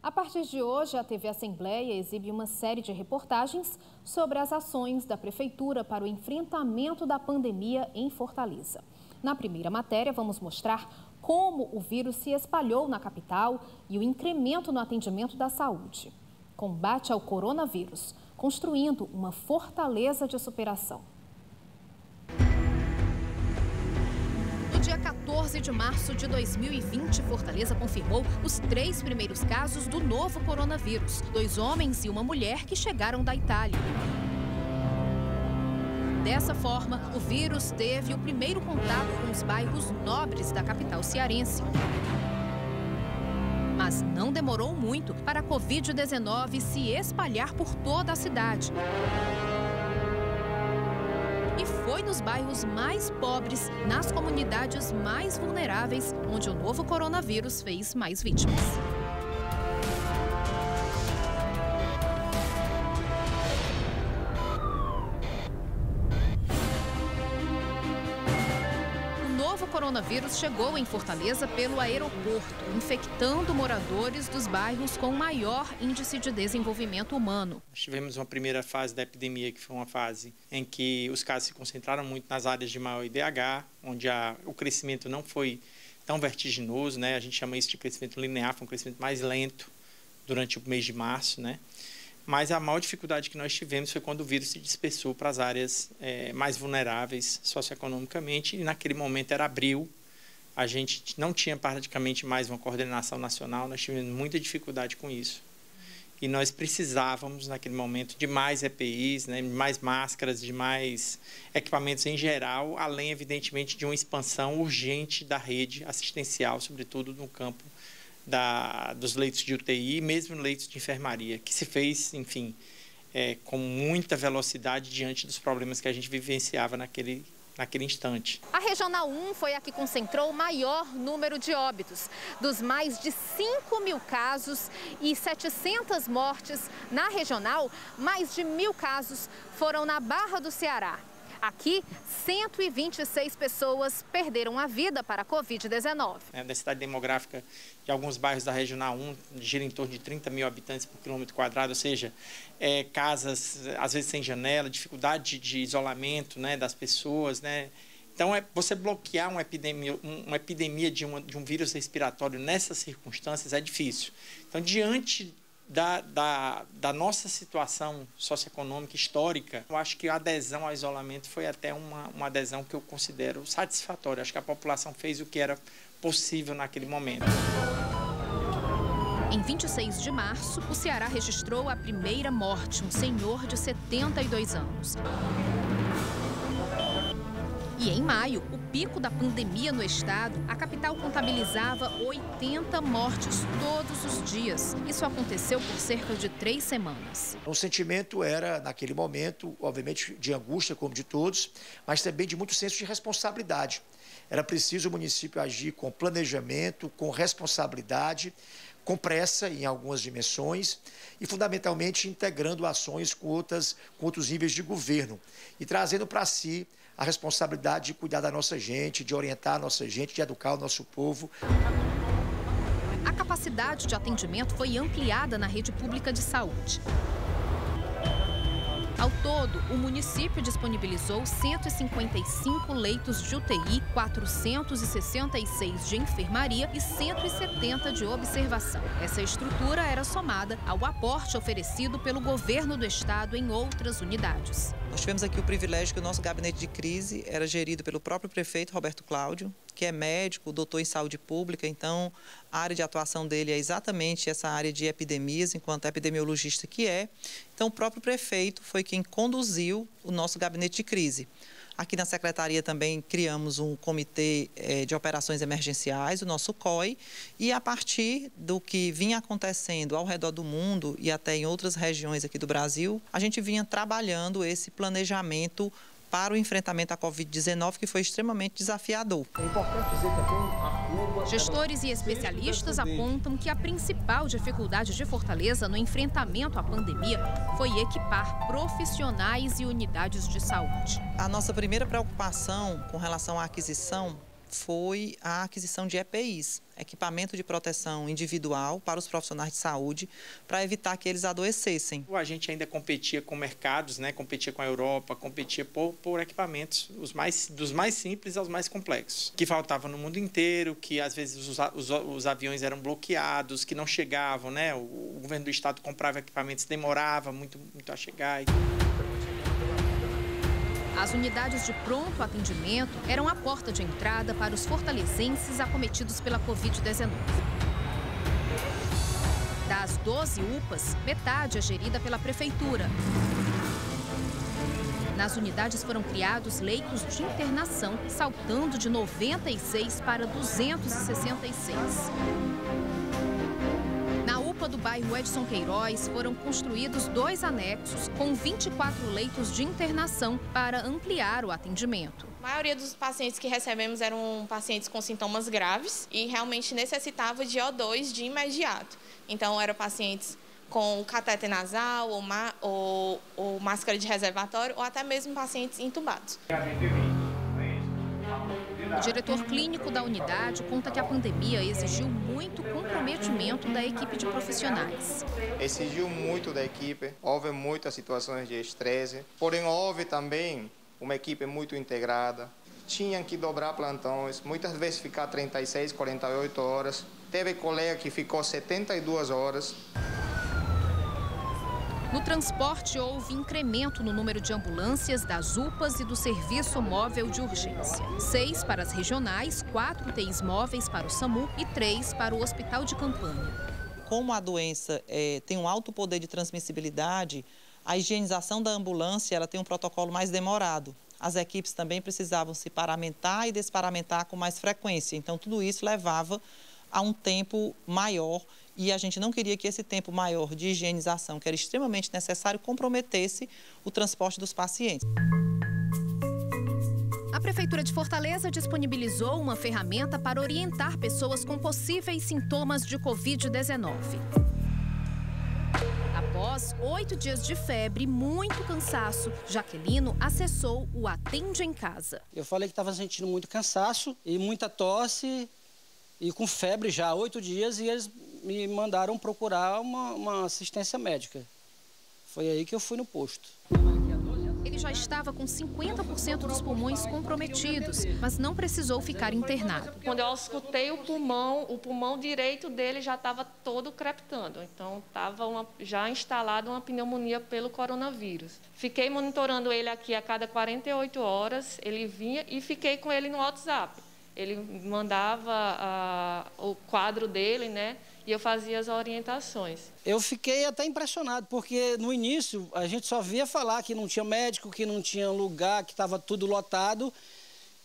A partir de hoje, a TV Assembleia exibe uma série de reportagens sobre as ações da Prefeitura para o enfrentamento da pandemia em Fortaleza. Na primeira matéria, vamos mostrar como o vírus se espalhou na capital e o incremento no atendimento da saúde. Combate ao coronavírus, construindo uma fortaleza de superação. 14 de março de 2020, Fortaleza confirmou os três primeiros casos do novo coronavírus: dois homens e uma mulher que chegaram da Itália. Dessa forma, o vírus teve o primeiro contato com os bairros nobres da capital cearense. Mas não demorou muito para a Covid-19 se espalhar por toda a cidade. Foi nos bairros mais pobres, nas comunidades mais vulneráveis, onde o novo coronavírus fez mais vítimas. Coronavírus chegou em Fortaleza pelo aeroporto, infectando moradores dos bairros com maior índice de desenvolvimento humano. Nós tivemos uma primeira fase da epidemia, que foi uma fase em que os casos se concentraram muito nas áreas de maior IDH, onde a, o crescimento não foi tão vertiginoso, né? A gente chama isso de crescimento linear, foi um crescimento mais lento durante o mês de março, né? Mas a maior dificuldade que nós tivemos foi quando o vírus se dispersou para as áreas é, mais vulneráveis socioeconomicamente, e naquele momento era abril, a gente não tinha praticamente mais uma coordenação nacional, nós tivemos muita dificuldade com isso. E nós precisávamos, naquele momento, de mais EPIs, né, de mais máscaras, de mais equipamentos em geral, além, evidentemente, de uma expansão urgente da rede assistencial, sobretudo no campo da, dos leitos de UTI, mesmo leitos de enfermaria, que se fez, enfim, é, com muita velocidade diante dos problemas que a gente vivenciava naquele, naquele instante. A Regional 1 foi a que concentrou o maior número de óbitos. Dos mais de 5 mil casos e 700 mortes na Regional, mais de mil casos foram na Barra do Ceará. Aqui, 126 pessoas perderam a vida para a Covid-19. É, a densidade demográfica de alguns bairros da Regional 1 gira em torno de 30 mil habitantes por quilômetro quadrado, ou seja, é, casas às vezes sem janela, dificuldade de isolamento né, das pessoas, né? Então, é, você bloquear uma epidemia, uma epidemia de, uma, de um vírus respiratório nessas circunstâncias é difícil. Então, diante da, da, da, nossa situação socioeconômica histórica, eu acho que a adesão ao isolamento foi até uma, uma adesão que eu considero satisfatória. Acho que a população fez o que era possível naquele momento. Em 26 de março, o Ceará registrou a primeira morte, um senhor de 72 anos. E em maio, o pico da pandemia no estado, a capital contabilizava 80 mortes todos os dias. Isso aconteceu por cerca de três semanas. O sentimento era, naquele momento, obviamente, de angústia, como de todos, mas também de muito senso de responsabilidade. Era preciso o município agir com planejamento, com responsabilidade, com pressa em algumas dimensões e, fundamentalmente, integrando ações com, outras, com outros níveis de governo e trazendo para si a responsabilidade de cuidar da nossa gente, de orientar a nossa gente, de educar o nosso povo. A capacidade de atendimento foi ampliada na rede pública de saúde. Ao todo, o município disponibilizou 155 leitos de UTI, 466 de enfermaria e 170 de observação. Essa estrutura era somada ao aporte oferecido pelo governo do estado em outras unidades. Nós tivemos aqui o privilégio que o nosso gabinete de crise era gerido pelo próprio prefeito Roberto Cláudio, que é médico, doutor em saúde pública, então a área de atuação dele é exatamente essa área de epidemias, enquanto epidemiologista que é. Então o próprio prefeito foi quem conduziu o nosso gabinete de crise. Aqui na secretaria também criamos um comitê eh, de operações emergenciais, o nosso COI, e a partir do que vinha acontecendo ao redor do mundo e até em outras regiões aqui do Brasil, a gente vinha trabalhando esse planejamento para o enfrentamento à Covid-19, que foi extremamente desafiador. É importante dizer também a Gestores e especialistas apontam que a principal dificuldade de Fortaleza no enfrentamento à pandemia foi equipar profissionais e unidades de saúde. A nossa primeira preocupação com relação à aquisição foi a aquisição de EPIs, equipamento de proteção individual para os profissionais de saúde, para evitar que eles adoecessem. A gente ainda competia com mercados, né? competia com a Europa, competia por, por equipamentos, os mais, dos mais simples aos mais complexos, que faltavam no mundo inteiro, que às vezes os, os, os aviões eram bloqueados, que não chegavam, né? o, o governo do estado comprava equipamentos, demorava muito, muito a chegar. As unidades de pronto atendimento eram a porta de entrada para os fortalezenses acometidos pela Covid-19. Das 12 UPAs, metade é gerida pela Prefeitura. Nas unidades foram criados leitos de internação, saltando de 96 para 266 do bairro Edson Queiroz, foram construídos dois anexos com 24 leitos de internação para ampliar o atendimento. A maioria dos pacientes que recebemos eram pacientes com sintomas graves e realmente necessitava de O2 de imediato. Então, eram pacientes com catéter nasal ou, ou, ou máscara de reservatório ou até mesmo pacientes intubados. O diretor clínico da unidade conta que a pandemia exigiu muito comprometimento da equipe de profissionais. Exigiu muito da equipe, houve muitas situações de estresse, porém houve também uma equipe muito integrada. Tinham que dobrar plantões, muitas vezes ficar 36, 48 horas. Teve colega que ficou 72 horas. No transporte, houve incremento no número de ambulâncias das UPAs e do Serviço Móvel de Urgência. Seis para as regionais, quatro UTIs móveis para o SAMU e três para o Hospital de Campanha. Como a doença é, tem um alto poder de transmissibilidade, a higienização da ambulância ela tem um protocolo mais demorado. As equipes também precisavam se paramentar e desparamentar com mais frequência. Então, tudo isso levava a um tempo maior e a gente não queria que esse tempo maior de higienização, que era extremamente necessário, comprometesse o transporte dos pacientes. A Prefeitura de Fortaleza disponibilizou uma ferramenta para orientar pessoas com possíveis sintomas de Covid-19. Após oito dias de febre, muito cansaço, Jaquelino acessou o Atende em Casa. Eu falei que estava sentindo muito cansaço e muita tosse e com febre já há oito dias e eles me mandaram procurar uma, uma assistência médica. Foi aí que eu fui no posto. Ele já estava com 50% dos pulmões comprometidos, mas não precisou ficar internado. Quando eu escutei o pulmão, o pulmão direito dele já estava todo crepitando. Então, estava já instalada uma pneumonia pelo coronavírus. Fiquei monitorando ele aqui a cada 48 horas. Ele vinha e fiquei com ele no WhatsApp. Ele mandava uh, o quadro dele, né? e eu fazia as orientações. Eu fiquei até impressionado, porque no início a gente só via falar que não tinha médico, que não tinha lugar, que estava tudo lotado.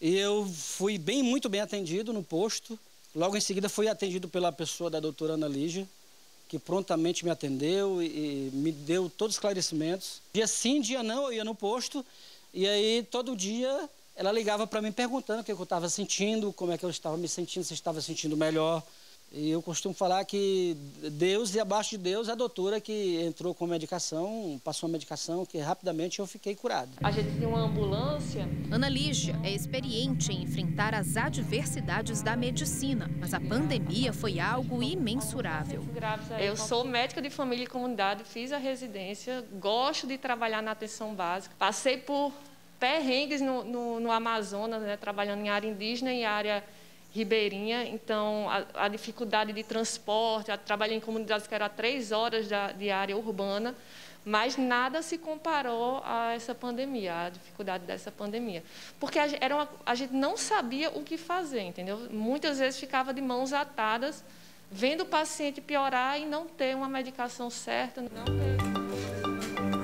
E eu fui bem, muito bem atendido no posto. Logo em seguida fui atendido pela pessoa da doutora Ana Lígia, que prontamente me atendeu e, e me deu todos os esclarecimentos. Dia sim, dia não, eu ia no posto. E aí todo dia ela ligava para mim perguntando o que eu estava sentindo, como é que eu estava me sentindo, se estava sentindo melhor. E eu costumo falar que Deus e abaixo de Deus a doutora que entrou com medicação, passou a medicação, que rapidamente eu fiquei curado. A gente tem uma ambulância. Ana Lígia é experiente em enfrentar as adversidades da medicina, mas a pandemia foi algo imensurável. Eu sou médica de família e comunidade, fiz a residência, gosto de trabalhar na atenção básica, passei por perrengues no, no, no Amazonas, né, trabalhando em área indígena e área ribeirinha, então a, a dificuldade de transporte, a, trabalhei em comunidades que eram três horas da, de área urbana, mas nada se comparou a essa pandemia, a dificuldade dessa pandemia. Porque a, era uma, a gente não sabia o que fazer, entendeu? Muitas vezes ficava de mãos atadas, vendo o paciente piorar e não ter uma medicação certa, não ter...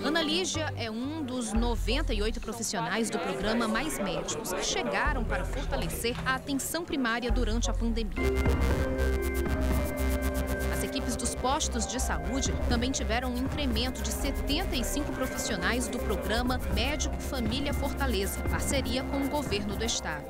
Ana Lígia é um dos 98 profissionais do programa Mais Médicos que chegaram para fortalecer a atenção primária durante a pandemia. As equipes dos postos de saúde também tiveram um incremento de 75 profissionais do programa Médico Família Fortaleza, parceria com o governo do estado.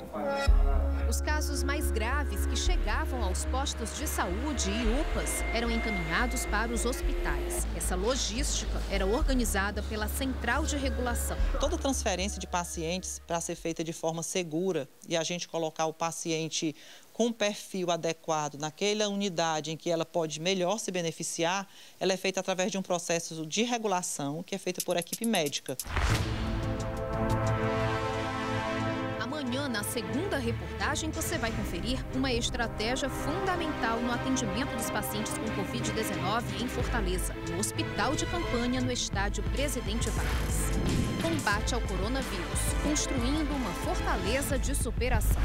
Os casos mais graves que chegavam aos postos de saúde e UPAs eram encaminhados para os hospitais. Essa logística era organizada pela Central de Regulação. Toda transferência de pacientes para ser feita de forma segura e a gente colocar o paciente com um perfil adequado naquela unidade em que ela pode melhor se beneficiar, ela é feita através de um processo de regulação que é feito por equipe médica. Na segunda reportagem, você vai conferir uma estratégia fundamental no atendimento dos pacientes com Covid-19 em Fortaleza, no hospital de campanha no estádio Presidente Vargas. Combate ao coronavírus, construindo uma fortaleza de superação.